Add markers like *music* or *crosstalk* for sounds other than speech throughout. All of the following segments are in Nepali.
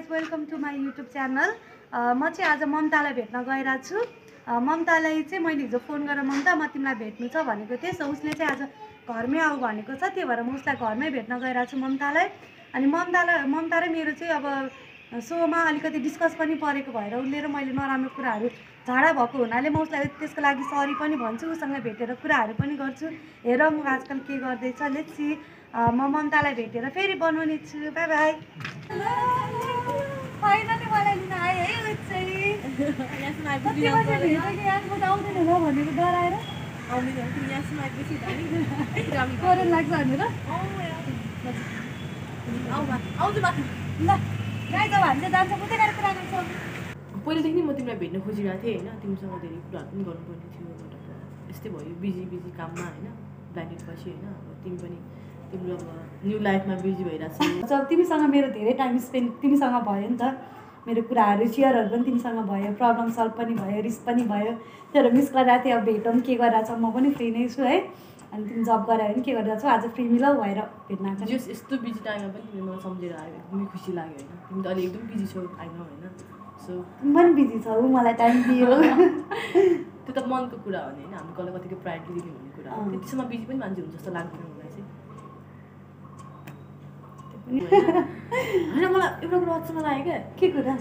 Guys welcome to my YouTube channel म चाहिँ आज ममतालाई भेट्न गइरहेको छु। ममतालाई चाहिँ मैले हिजो फोन गरेर ममता म तिमीलाई भेट्नु छ भनेको थिएँ। सो उसले चाहिँ आज घरमै आऊ भनेको छ। त्यही भएर म उसलाई घरमै भेट्न गइरहेको छु ममतालाई। अनि ममतालाई ममता र मेरो चाहिँ अब सोमा अलिकति डिस्कस पनि परेको भएर उसले र मैले नराम्रो कुराहरू झाडा भएको हुनाले म उसलाई त्यसको लागि सरी पनि भन्छु। उसँग भेटेर कुराहरू पनि गर्छु। हेर म आजकल के गर्दैछ। लेट्स सी म ममतालाई भेटेर फेरि बनाउने छु। बाई बाई पहिलेदेखि नै म तिमीलाई भेट्न खोजिरहेको थिएँ होइन? तिमीसँग धेरै कुराहरू पनि गर्नुपर्ने थियो। यस्तै भयो बिजी बिजी काममा होइन? ब्यान्डेड पछि होइन? अब तिमी पनि न्यु लाइफमा बिजी भइरहेको जब तिमीसँग मेरो धेरै टाइम स्पेन्ड तिमीसँग भयो नि त। मेरो कुराहरू सेयरहरू पनि तिमीसँग भयो प्रब्लम सल्भ पनि भयो रिस्क पनि भयो। त्यही भएर मिस गरिरहेको थिएँ अब भेटौँ के गरिरहेको छ? म पनि फ्री नै छु है। अनि तिमी जब गरेर पनि के गरिरहेको छौ? आज फ्री मिलाउ भएर भेट्न आएको छ। जस यस्तो बिजी टाइममा पनि तिमीले मलाई सम्झेर आयो एकदमै खुसी लाग्यो होइन। तिमी त अहिले एकदम बिजी छौ आइन होइन। सो तिमी पनि बिजी छौ मलाई टाइम दियो। त्यो त मनको कुरा हो नि होइन? हामी कसलाई कतिको प्रायोरिटी दिने भन्ने कुरा हो। अँ। त्यसमा बिजी पनि मान्छे हुन्छ जस्तो लाग्दैन मलाई चाहिँ। *laughs* होइन मलाई एउटा कुरा अचम्म लाग्यो क्या। के कुरा?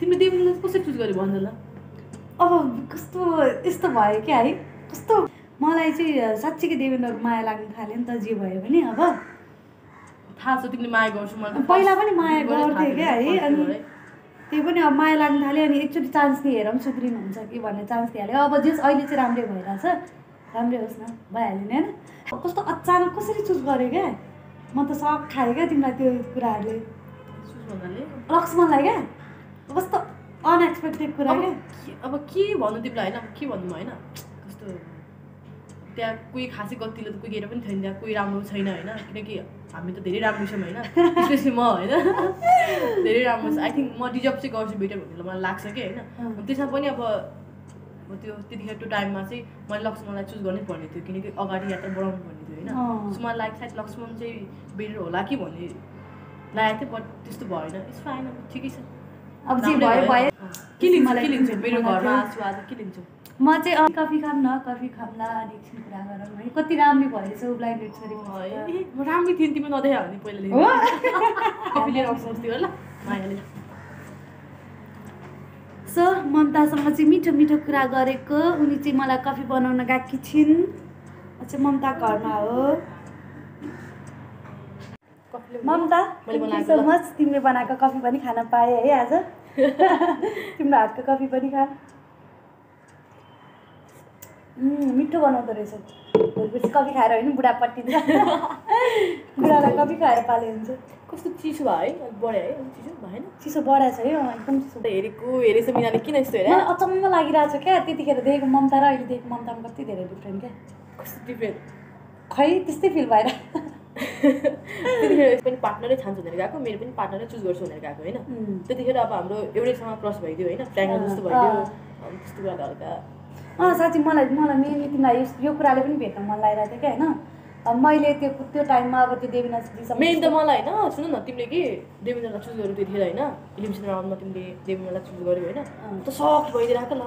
तिमीले देवनीलाई कसरी चुज गर्यो भन्दा ल अब कस्तो यस्तो भयो क्या है? कस्तो? मलाई चाहिँ साँच्चीकै देवेन्द्रको माया लाग्न थाल्यो नि त जे भयो भने अब। थाहा छ तिमीले माया गर्छु मलाई। पहिला पनि माया गर्थेँ क्या है, अनि- है। त्यही पनि अब माया लाग्न थाल्यो अनि एकचोटि चान्स दिएर पनि सुध्रिनुहुन्छ कि भन्ने चान्स दिइहाल्यो अब जस अहिले चाहिँ राम्रै भइरहेछ। राम्रै होस् न भइहाल्यो नि होइन? कस्तो अचानक कसरी चुज गरेँ क्या? म त सक खाएँ क्या तिमीलाई त्यो कुराहरूले लक्ष्मणलाई क्या? कस्तो अनएक्सपेक्टेड कुरा क्या? अब के भन्नु तिमीलाई होइन? के भन्नु होइन कस्तो? त्यहाँ कोही खासै गतिलो त कोही केटा पनि छैन त्यहाँ कोही राम्रो छैन होइन? किनकि हामी त धेरै राम्रो छौँ होइन? स्पेसली म होइन? *laughs* धेरै राम्रो छ। आई थिङ्क म डिजर्भ चाहिँ गर्छु बेटर भन्ने मलाई लाग्छ कि होइन। त्यसमा पनि अब अब त्यो त्यतिखेर त्यो टाइममा चाहिँ मैले लक्ष्मणलाई चुज गर्नै पर्ने थियो किनकि अगाडि यात्रा बढाउनु पर्ने थियो होइन। सो मलाई लाग्छ सायद लक्ष्मण चाहिँ बेटर होला कि भन्ने लागेको थियो बट त्यस्तो भएन। इट्स फाइन ठिकै छ। अब जे भयो भयो। के लिन्छौ के लिन्छौ? मेरो घरमा आछु आज के लिन्छौ? म चाहिँ कफी खाऊँ न कफी खाउँला अनि एकछिन कुरा गरौँ है कति राम्रो भएछ ब्लाइन्ड डेट छोरी है, राम्रै थिएँ तिमी नदेखा भने पहिलादेखि। हो। कफी लिएर आउँछु अस्ति ल मायाले सो ममतासँग चाहिँ मिठो मिठो कुरा गरेको। उनी चाहिँ मलाई कफी बनाउन गएकी छिन्। चाहिँ ममता घरमा हो। ममता सो। मच तिमीले बनाएको कफी पनि खान पाएँ है आज। *laughs* तिम्रो हातको कफी पनि खा। मिठो बनाउँदो रहेछ भोलिपर्सि कफी खाएर होइन बुढा पट्टिन्छ बुढालाई कफी खाएर पाले हुन्छ कस्तो चिसो भयो है बढ्यो है चिसो भएन चिसो बढाएको छ है एकदम चिसो हेरेको हेरेछ मिनाले किन यस्तो हेरे मलाई अचम्म लागिरहेको छ क्या त्यतिखेर देखेको ममता र अहिले देखेको ममतामा कति धेरै डिफ्रेन्ट क्या कस्तो डिफ्रेन्ट खै त्यस्तै फिल भएर त्यतिखेर पनि पार्टनरै छान्छु भनेर गएको मेरो पनि पार्टनरै चुज गर्छु भनेर गएको होइन त्यतिखेर अब हाम्रो एउटैसँग क्रस भइदियो होइन ट्राङ्गल जस्तो भइदियो त्यस्तो कुराले हल्का अँ साँच्ची मलाई मलाई मेनली तिमीलाई यस- यो कुराले पनि भेट्न मन लागिरहेको थियो क्या होइन? अब मैले त्यो त्यो टाइममा अब त्यो देवीनाथजीसँग मेन त मलाई होइन। सुन न तिमीले कि देवेन्द्रलाई चुज गर्यो त्यतिखेर होइन? इलिमिसन राउन्डमा तिमीले देवेन्द्रलाई चुज गर्यो होइन। त सक भइदिएर आएको ल।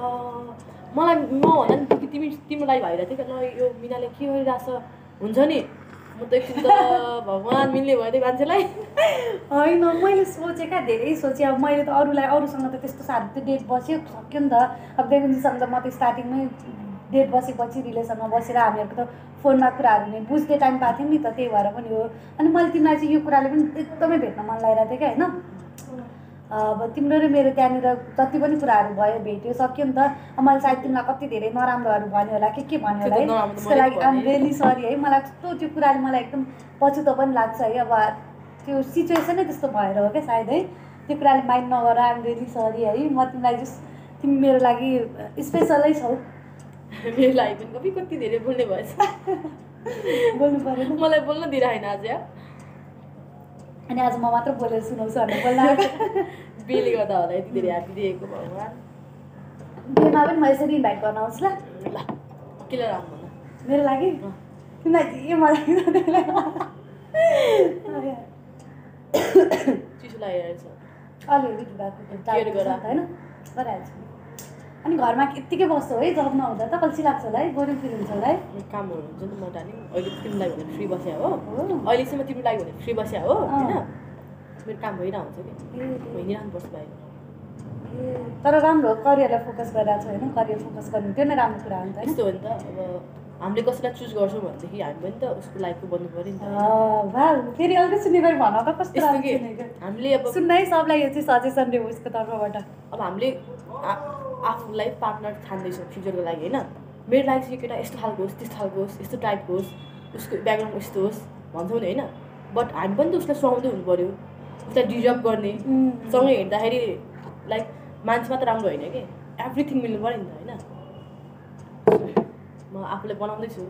मलाई म भन्दा नि तिमी तिम्रो लागि भइरहेको थियो क्या। ल यो मिनाले के गरिरहेछ? हुन्छ नि। म त एकछिन त भगवान् मिल्ने भयो त्यो मान्छेलाई। होइन मैले सोचेँ क्या धेरै सोचेँ। अब मैले त अरूलाई अरूसँग त त्यस्तो साह्रो त्यो डेट बस्यो सक्यो नि त। अब देवेन्द्रजीसँग त म त स्टार्टिङमै डेट बसेपछि रिलेसनमा बसेर हामीहरूको त फोनमा कुराहरू नै बुझ्ने टाइम पाएको थियौँ नि त त्यही भएर पनि हो। अनि मैले तिमीलाई चाहिँ यो कुराले पनि एकदमै भेट्न मन लागिरहेको थियो क्या होइन? अब तिम्रो र मेरो त्यहाँनिर जति पनि कुराहरू भयो भेट्यो सक्यो नि त। मैले सायद तिमीलाई कति धेरै नराम्रोहरू भन्यो होला के के भन्यो होला है। त्यसको लागि आम। रियली सरी है। मलाई कस्तो त्यो कुराले मलाई एकदम पछुतो पनि लाग्छ है। अब त्यो सिचुएसनै त्यस्तो भएर हो क्या सायद है। त्यो कुराले माइन्ड नगर आम रियली सरी है। म तिमीलाई जस तिमी मेरो लागि स्पेसलै छौ। *laughs* मेरो लागि पनि कति धेरै बोल्ने भएछ। *laughs* बोल्नु परेन। मलाई बोल्न दिइरहेन आज अनि आज म मात्र बोलेर सुनाउँछु भनेर बोल्न बेले गर्दा होला यति धेरै ह्याप्पी दिएको भगवान् बिहेमा पनि म यसरी इन्भाइट गर्न आउँछु ल ल अकेला राम्रो मेरो लागि चिसो लागिरहेछ अलिअलि भएको केयर गर। होइन गरिहाल्छु अनि घरमा यत्तिकै बस्छौ है जब नहुँदा त अल्छी लाग्छ होला है बोरिङ फिल हुन्छ होला है। कामहरू हुन्छ नि म डार्लिङ अहिले तिमीलाई भनेर फ्री बस्या हो। अहिले चाहिँ म तिमीलाई भनेर फ्री बस्या हो। होइन? मेरो काम भइरहेको हुन्छ कि हिँडिरहनुपर्छ बाहिर तर राम्रो करियरलाई फोकस गरिरहेको छ होइन करियर फोकस गर्नु त्यो नै राम्रो कुरा हो नि त यस्तो हो नि त अब हामीले कसैलाई चुज गर्छौँ भनेदेखि हामी पनि त उसको लाइफको बन्नु पऱ्यो नि त। फेरि अर्कै सुन्ने गरी भन त कस्तो हामीले अब सुन्न सबलाई यो चाहिँ सजेसन दियो उसको तर्फबाट। अब हामीले आ- आफूलाई पार्टनर छान्दैछौँ फ्युचरको लागि होइन? मेरो लागि चाहिँ केटा यस्तो खालको होस् त्यस्तो खालको होस् यस्तो टाइपको होस् उसको ब्याकग्राउन्ड यस्तो होस् भन्छौँ नि होइन? बट हामी पनि त उसलाई सुहाउँदै हुनु पऱ्यो उसलाई डिजर्भ गर्ने सँगै हिँड्दाखेरि लाइक मान्छे मात्र राम्रो होइन कि? एभ्रिथिङ मिल्नु पऱ्यो नि त होइन? म आफूलाई बनाउँदैछु।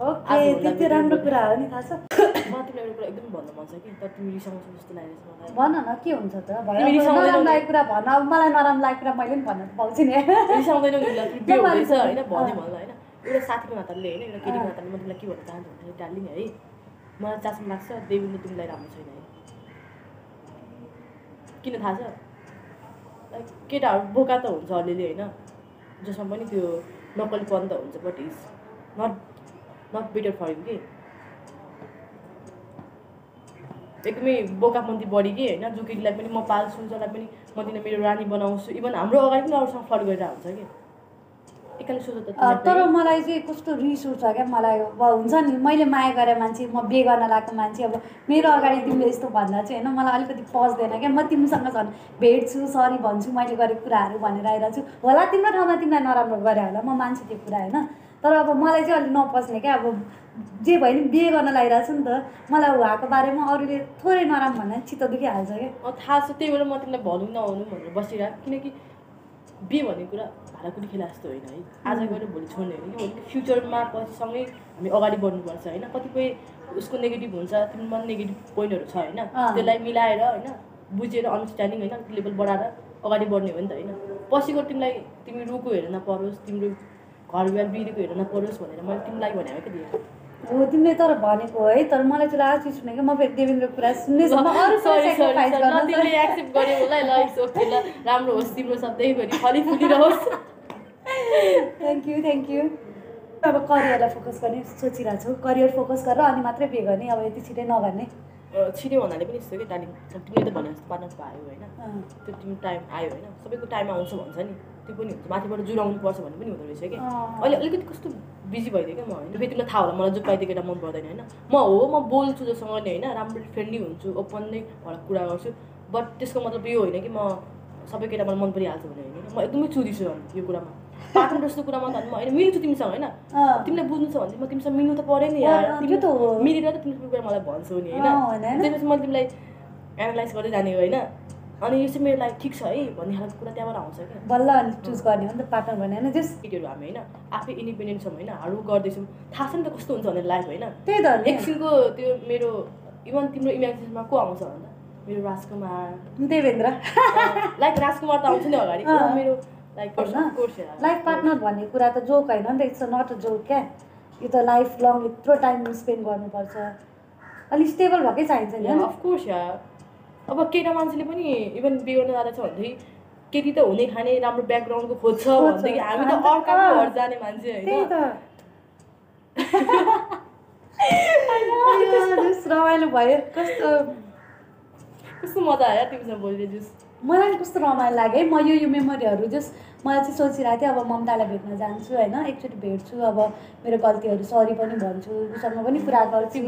ओके त्यो राम्रो कुरा हो। नि थाहा छ? मलाई तिमीलाई एउटा कुरा एकदम भन्नु मन छ कि? तर तिमी रिसाउँछौ जस्तो लागेको छ मलाई। भन न के हुन्छ त? नराम्रो? लागेको कुरा भन अब मलाई नराम्रो लागेको कुरा मैले पनि भन्न पाउँछु नि। रिसाउँदैनौ होइन? अँ। भने भन्नु होइन? एउटा साथीको नाताले होइन? एउटा केटीको। नाताले म तिमीलाई के भन्न चाहन्छु भन्दाखेरि डार्लिङ है मलाई चासो लाग्छ देवीले तिमीलाई राम्रो छैन है। किन थाहा छ? लाइक केटाहरू बोका त हुन्छ अलिअलि होइन? जसमा पनि त्यो नकलीपन त हुन्छ but is not not better for you कि? एकदमै बोकापन्थी बढी कि होइन जो केटीलाई पनि म पाल्छु जसलाई पनि म तिनीलाई मेरो रानी बनाउँछु। इभन हाम्रो अगाडि पनि अरूसँग फ्लड गरिरहेको हुन्छ कि। तर। मलाई चाहिँ कस्तो रिस उठ्छ क्या मलाई अब हुन्छ नि मैले माया गरेँ मान्छे म बिहे गर्न लगाएको मान्छे अब मेरो अगाडि तिमीले यस्तो भन्दा चाहिँ होइन मलाई अलिकति पच्दैन क्या। म तिमीसँग झन् भेट्छु सरी भन्छु मैले गरेको कुराहरू भनेर आइरहेको छु होला तिम्रो ठाउँमा तिमीलाई नराम्रो गरे होला म मान्छु त्यो कुरा होइन। तर अब मलाई चाहिँ अलिक नपच्ने क्या अब जे भयो नि बिहे गर्न लागिरहेको छु नि त मलाई उहाँको बारेमा अरूले थोरै नराम्रो भन्दा चित्त दुखिहाल्छ क्या। थाहा छ त्यही भएर म तिमीलाई भनौँ नभनौँ भनेर बसिरहेको किनकि बिहे भन्ने कुरा भाँडाकुटी खेला जस्तो होइन है। आज गएर भोलि छोड्ने होइन कि? फ्युचरमा पछि सँगै हामी अगाडि बढ्नुपर्छ होइन। कतिपय उसको नेगेटिभ हुन्छ तिमीमा नेगेटिभ पोइन्टहरू छ होइन। त्यसलाई मिलाएर होइन बुझेर अन्डरस्ट्यान्डिङ होइन लेभल बढाएर अगाडि बढ्ने हो नि त होइन। पछिको तिमीलाई तिमी रुको हेर्न नपरोस् तिम्रो घर बिहार बिग्रेको हेर्न नपरोस् भनेर मैले तिमीलाई भने हो क्या दिएँ हो तिमीले तर भनेको है तर मलाई चाहिँ लास्ट उठ्ने क्या म फेरि देवेन्द्रको कुरा एक्सेप्ट होला ल इट्स ओके ल राम्रो होस् तिम्रो सधैँभरि थ्याङ्क यू थ्याङ्क यू अब करियरलाई फोकस गर्ने सोचिरहेको छु। करियर फोकस गरेर अनि मात्रै बिहे गर्ने। अब यति छिटै नगर्ने छिट्यो भन्नाले पनि यस्तो कि दार्जिलिङ तिमीले त भने जस्तो पार्टनर पायो होइन। त्यो तिम्रो टाइम आयो होइन। सबैको टाइम आउँछ भन्छ नि। त्यो पनि हुन्छ। माथिबाट जुराउनु पर्छ भन्ने पनि हुँदो रहेछ कि। अहिले अलिकति कस्तो बिजी भइदियो क्या म होइन? फेरि तिमीलाई थाहा होला मलाई जो पाइदियो केटा मन पर्दैन होइन? म हो म बोल्छु जोसँग नि होइन राम्रो फ्रेन्डली हुन्छु ओपन नै भएर कुरा गर्छु। बट त्यसको मतलब यो होइन कि म सबै केटा मलाई मन परिहाल्छ भने होइन म एकदमै चुरी छु अनि यो कुरामा। पार्टनर जस्तो कुरामा त म होइन मिल्छु तिमीसँग होइन? तिमीलाई बुझ्नु छ भने म तिमीसँग मिल्नु त पऱ्यो नि यार। मिलेर त तिमी सबै कुरा मलाई भन्छौ नि होइन? त्यसपछि मैले तिमीलाई एनालाइज गर्दै जाने होइन? अनि यो चाहिँ मेरो लागि ठिक छ है भन्ने खालको कुरा त्यहाँबाट आउँछ क्या। बल्ल चुज गर्ने हो नि त पार्टनर भने होइन जस केटीहरू हामी होइन आफै इन्डिपेन्डेन्ट छौँ होइन हार्डवर्क गर्दैछौँ। थाहा छ नि त कस्तो हुन्छ भनेर लाइफ होइन। त्यही त एकछिनको त्यो मेरो इभन तिम्रो इमेजिनेसनमा को आउँछ भन्दा? मेरो राजकुमार। देवेन्द्र लाइक राजकुमार त आउँछ नि अगाडि। मेरो लाइक लाइफ पार्टनर भन्ने कुरा त जोक होइन नि त। इट्स नट अ जोक क्या। यो त लाइफ लङ यत्रो टाइम स्पेन्ड गर्नुपर्छ। अलिक स्टेबल भएकै चाहिन्छ नि? अफकोर्स यार अब केटा मान्छेले पनि इभन बिहे गर्न जाँदैछ भनेदेखि केटी त हुने खाने राम्रो ब्याकग्राउन्डको खोज्छ। भनेदेखि हामी त हामी त अर्काको अँ। घर जाने मान्छे होइन। *laughs* रमाइलो भयो। कस्तो? कस्तो मजा आयो तिमीसँग बोलेर जुस। मलाई कस्तो रमाइलो लाग्यो। है म यो यो मेमोरीहरू जस मलाई चाहिँ सोचिरहेको थिएँ अब ममतालाई भेट्न जान्छु होइन? एकचोटि भेट्छु अब मेरो गल्तीहरू सरी पनि भन्छु उसँग पनि कुरा गर्छु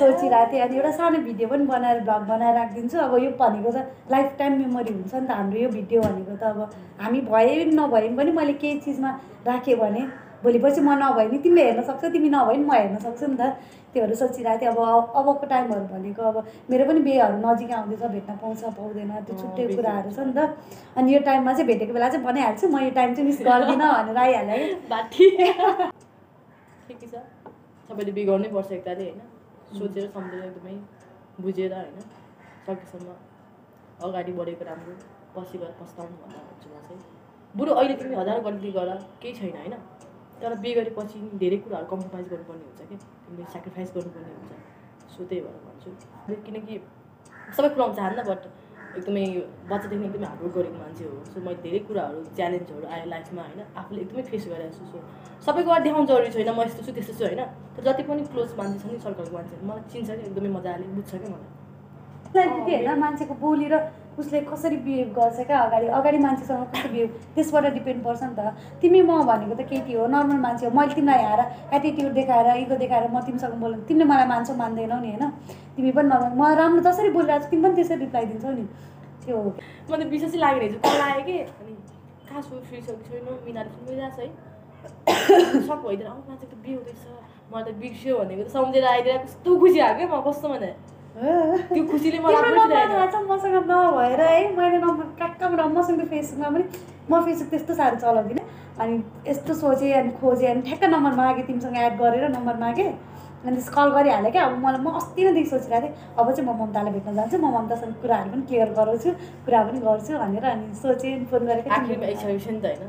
सोचिरहेको थिएँ। अनि एउटा सानो भिडियो पनि बनाएर ब्लग बनाएर राखिदिन्छु। अब यो भनेको त लाइफ टाइम मेमोरी हुन्छ नि त हाम्रो यो भिडियो भनेको त। अब हामी भए नभए पनि मैले केही चिजमा राखेँ भने भोलि पर्सि म नभए नि तिमीले हेर्न सक्छौ तिमी नभए नि म हेर्न सक्छु नि त। त्योहरू सोचिरहेको थिएँ। अब अबको टाइमहरू भनेको अब मेरो पनि बिहेहरू नजिक आउँदैछ भेट्न पाउँछ पाउँदैन त्यो छुट्टै कुराहरू छ। नि त। अनि यो टाइममा चाहिँ भेटेको बेला चाहिँ भनिहाल्छु म यो टाइम चाहिँ मिस गर्दिनँ भनेर बाठी ठिकै छ। सबैले बिगाउनै पर्छ एकताले होइन? सोचेर सम्झेर एकदमै बुझेर होइन? सकेसम्म अगाडि बढेको राम्रो पछि गएर पस्ताउनु भन्दा भन्छु म चाहिँ। बरु अहिले तिमी हजार गल्ती गर केही छैन होइन? तर बिहे गरेपछि धेरै कुराहरू कम्प्रोमाइज गर्नुपर्ने हुन्छ कि तिमीले सेक्रिफाइस गर्नुपर्ने हुन्छ। सो त्यही भएर भन्छु। किनकि सबै कुराउनु चाहन्न बट एकदमै बच्चादेखि एकदमै हार्डवर्क गरेको मान्छे हो। सो मैले धेरै कुराहरू च्यालेन्जहरू आयो लाइफमा होइन। आफूले एकदमै फेस गरिरहेको छु। सो सबैको अगाडि देखाउनु जरुरी छैन। म यस्तो छु त्यस्तो छु होइन। तर जति पनि क्लोज मान्छे छ नि सर्कलको मान्छे मलाई चिन्छ कि एकदमै मजाले बुझ्छ क्या मलाई। मान्छेको बोली र उसले कसरी बिहेभ गर्छ क्या अगाडि अगाडि मान्छेसँग कस्तो बिहेभ त्यसबाट डिपेन्ड पर्छ नि त। तिमी म भनेको त केटी हो नर्मल मान्छे हो। मैले तिमीलाई यहाँ एटिट्युड देखाएर इगो देखाएर म तिमीसँग बोल्नु तिमीले मलाई मान्छौ मान्दैनौ नि होइन? तिमी पनि नर्मल म राम्रो जसरी बोलिरहेको छु तिमी पनि त्यसरी रिप्लाई दिन्छौ नि। त्यो हो। म त विश्वासै लागेर हिजो कल आयो कि? अनि कहाँ छु? फ्री छ कि छैन मिनाले सुनिरहेको छ है। सक भइदिएर औ मान्छे त बिहे हुँदैछ मलाई त बिर्स्यो भनेको त सम्झेर आइदिएर कस्तो खुसी आयो क्या म कस्तो भने त्यो *laughs* खुसीले मलाई मसँग नभएर है मैले नम्बर कहाँ र मसँग त्यो फेसबुकमा पनि म फेसबुक त्यस्तो साह्रो चलाउँदिनँ। अनि यस्तो सोचेँ अनि खोजेँ अनि ठ्याक्क नम्बर मागेँ तिमीसँग एड गरेर नम्बर मागेँ। अनि त्यस कल गरिहालेँ क्या। अब मलाई म अस्ति नैदेखि सोचिरहेको थिएँ। अब चाहिँ म ममतालाई भेट्न जान्छु म ममतासँग कुराहरू पनि क्लियर गराउँछु कुरा पनि गर्छु भनेर अनि सोचेँ अनि फोन गरेको आखिरमा इच्छा उयो नि त होइन।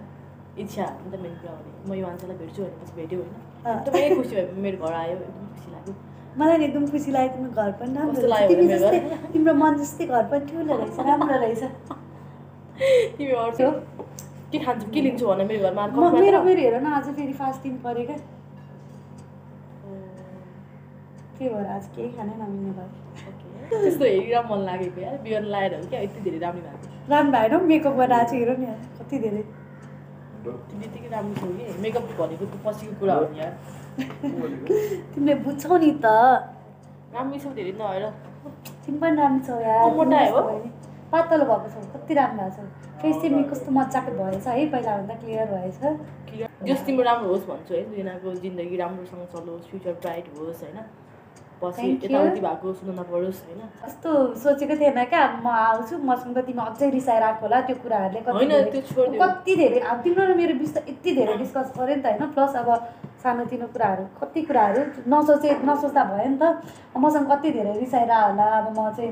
इच्छा त मेरो कुरा भने म यो मान्छेलाई भेट्छु भनेपछि भेट्यो होइन। एकदमै खुसी भयो मेरो घर आयो एकदम खुसी लाग्यो। मलाई नि एकदम खुसी लाग्यो तिम्रो घर पनि राम्रो रहेछ। तिमी? जस्तै तिम्रो मन जस्तै घर पनि ठुलो रहेछ राम्रो रहेछ। तिमी अरू के खान्छौ के लिन्छौ भने मेरो घरमा मेरो मेरो हेर न आज फेरि फास्टिङ पऱ्यो क्या। त्यही भएर आज केही खानै नमिल्ने भयो? त्यस्तो हेरिरह मन लागेको यार बिहान लगाएर हो क्या यति धेरै राम्रो भएको। राम्रो भएन मेकअप गरेर आज हेर नि कति धेरै। त्यो बित्तिकै राम्रो छौ कि। मेकअप भनेको त पछिको कुरा हो नि यार। तिमीले बुझ्छौ नि त राम्रो छौ धेरै नभएर तिमी पनि राम्रो छौ यार मोटा हो? पातलो भएको छौ कति राम्रो भएको छौ फेस तिमी कस्तो मजाको भएछ है पहिलाभन्दा क्लियर भएछ क्लियर जस तिम्रो राम्रो होस् भन्छु है दुईजनाको जिन्दगी राम्रोसँग चलोस् फ्युचर ब्राइट होस् होइन कस्तो सोचेको थिएन क्या म आउँछु मसँग तिमी अझै रिसाएर आएको होला त्यो कुराहरूले कति धेरै अब तिम्रो र मेरो बिच त यति धेरै डिस्कस गऱ्यो नि त होइन प्लस अब सानोतिनो कुराहरू कति कुराहरू नसोचे नसोच्दा भयो नि त। मसँग कति धेरै रिसाएर होला अब म चाहिँ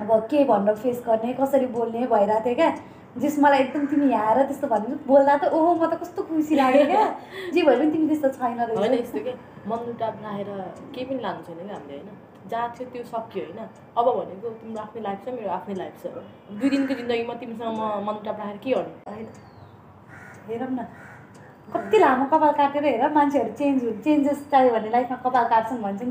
अब के भनेर फेस गर्ने कसरी बोल्ने भइरहेको थियो क्या। जस मलाई एकदम तिमी यहाँ आएर त्यस्तो भन्नु बोल्दा त ओहो म त कस्तो खुसी लाग्यो क्या। जे भए पनि तिमी त्यस्तो छैन होइन यस्तो के मनमुटाप राखेर केही पनि लानु छैन क्या हामीले होइन। जहाँ थियो त्यो सक्यो होइन। अब भनेको तिम्रो आफ्नै लाइफ छ मेरो आफ्नै लाइफ छ। दुई दिनको जिन्दगीमा तिमीसँग म मनमुटाप राखेर के गर्नु? होइन। हेरौँ न। कति लामो कपाल काटेर हेर मान्छेहरू चेन्ज हुन्छ चेन्जेस चाहियो भने लाइफमा कपाल काट्छन् भन्छन्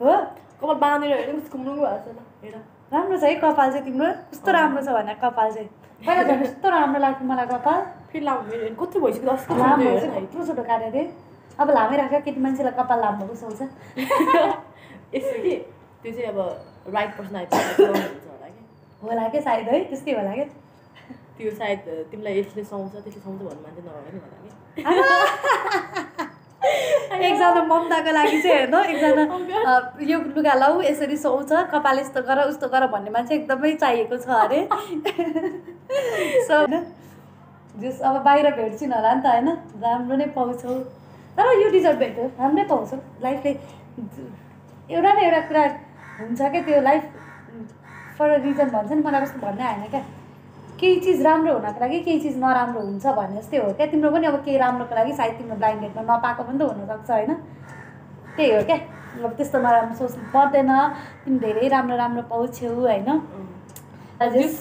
हो? कपाल बाँधेर खुम्रुङ्गो भएको छ हेर। राम्रो छ है कपाल चाहिँ तिम्रो? कस्तो राम्रो छ भने कपाल चाहिँ। पहिला झन् कस्तो राम्रो लाग्थ्यो मलाई कपाल। फेरि लामो मेरो कति भइसक्यो लामो कत्रो छोटो काटेको थिएँ। अब लामै राख्यो केटी मान्छेलाई कपाल लामो सुहाउँछ यस्तो कि? त्यो चाहिँ अब राइट पर्सन आइपुग्छ हुन्छ होला कि? होला क्या सायद है? त्यस्तै होला क्या त्यो सायद तिमीलाई यसले सुहाउँछ त्यसले सुहाउँछ भन्ने मान्छे नभए नि होला *laughs* कि एकजना ममताको लागि चाहिँ हेर्नु एकजना अ, यो लुगा लाऊ यसरी सुहाउँछ कपाल यस्तो गर उस्तो गर भन्ने मान्छे एकदमै चाहिएको छ अरे। *laughs* सो जस अब बाहिर भेट्छिन् होला नि त होइन? राम्रो नै पाउँछौ। तर यो डिजर्भ भेट्यो राम्रै पाउँछौ। लाइफले एउटा न एउटा कुरा हुन्छ क्या त्यो लाइफ फर अ रिजन भन्छ नि मलाई कस्तो भन्ने आएन क्या। केही चिज राम्रो हुनको लागि केही चिज नराम्रो हुन्छ भन्ने जस्तै हो क्या। तिम्रो पनि अब केही राम्रोको लागि सायद तिम्रो ब्लाइन्ड डेटमा नपाएको पनि त हुनसक्छ होइन? त्यही हो क्या। अब त्यस्तो नराम्रो सोच्नु पर्दैन। तिमी धेरै राम्रो राम्रो पाउँछौ होइन?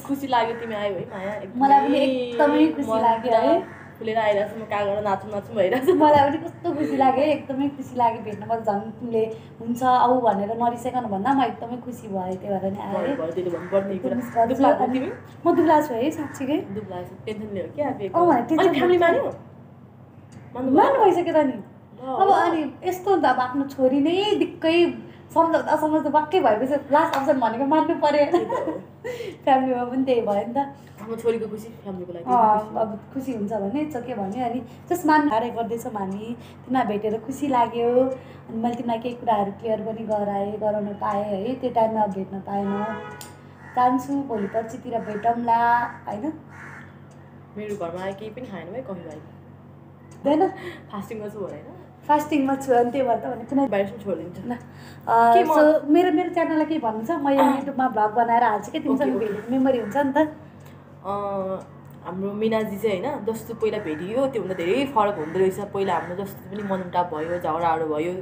खुसी लाग्यो तिमी आयो है मलाई पनि एकदमै खुसी लाग्यो है। फुलेर आइरहेको छ म कहाँ गएर नाचौँ नाचौँ भइरहेको छ मलाई पनि कस्तो खुसी लाग्यो एकदमै खुसी लाग्यो भेट्न। मलाई झन् तिमीले हुन्छ आऊ भनेर नरिसाइकन भन्दा म एकदमै खुसी भएँ त्यही भएर नि आएँ। म दुब्ला छु है साँच्चीकै। दुब्ला छ। टेन्सन लियो क्या फ्यामिली। मान्यो? मान्नु भइसक्यो त नि। अब। अनि यस्तो त अब आफ्नो छोरी नै दिक्कै सम्झाउँदा सम्झाउँदा वाक्कै भएपछि लास्ट अप्सन भनेको मान्नु पऱ्यो हो। फ्यामिलीमा पनि त्यही भयो नि त। छोरीको खुसी फ्यामिलीको लागि। अब खुसी हुन्छ भने छ के भने अनि जस मान हारे गर्दैछौँ हामी। तिमीलाई भेटेर खुसी लाग्यो। अनि मैले तिमीलाई केही कुराहरू क्लियर पनि गराएँ गराउन पाएँ है। त्यो टाइममा भेट्न पाएन। जान्छु भोलि पर्सितिर भेटौँला होइन? मेरो घरमा केही पनि खाएन भाइ कफी भाइ। हुँदैन फास्टिङ गर्छु भनेर फास्टिङमा छु अनि त्यही भएर त भने कुनै बाहिरसम्म छोडिदिन्छु सो मेरो मेरो च्यानललाई के भन्नु छ? म यो युट्युबमा भ्लग बनाएर हाल्छु कि तिमीसँग मेमोरी हुन्छ नि त? हाम्रो मिनाजी चाहिँ होइन जस्तो पहिला भेटियो त्योभन्दा धेरै फरक हुँदो रहेछ। पहिला हाम्रो जस्तो पनि मनमुटाप भयो झगडाहरू भयो।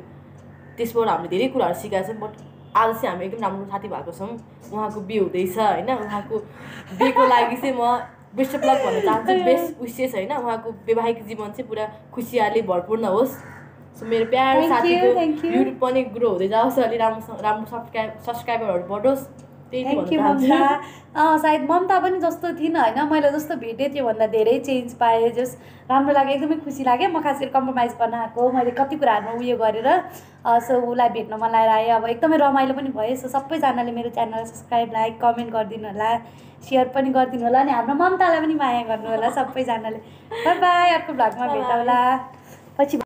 त्यसबाट हामीले धेरै कुराहरू सिकाएको छौँ बट आज चाहिँ हामी एकदम राम्रो साथी भएको छौँ। उहाँको बिहे हुँदैछ होइन? उहाँको बिहेको लागि चाहिँ म बेस्ट अफ लक भन्न चाहन्छु। *laughs* बेस्ट विसेस होइन? उहाँको वैवाहिक जीवन चाहिँ पुरा खुसियाली भरपूर्ण होस् सो मेरो प्यारो साथीको. युट्युब पनि ग्रो हुँदै जाओस् अलि राम्रो राम्रो सब्सक्राइब सब्सक्राइबरहरू बढोस्। Thank you Mamata. सायद ममता पनि जस्तो थिइनँ होइन? मैले जस्तो भेटेँ त्योभन्दा धेरै चेन्ज पाएँ जस राम्रो लाग्यो एकदमै खुसी लाग्यो। म खास गरी कम्प्रोमाइज गर्न आएको मैले कति कुराहरूमा उयो गरेर सो उसलाई भेट्न मन लागेर आएँ अब एकदमै रमाइलो पनि भयो। सो सबैजनाले मेरो च्यानल सब्सक्राइब लाइक कमेन्ट गरिदिनु होला। सेयर पनि गरिदिनु होला। अनि हाम्रो ममतालाई पनि माया गर्नु होला सबैजनाले। बाई बाई अर्को भ्लगमा. भेटौँला। पछि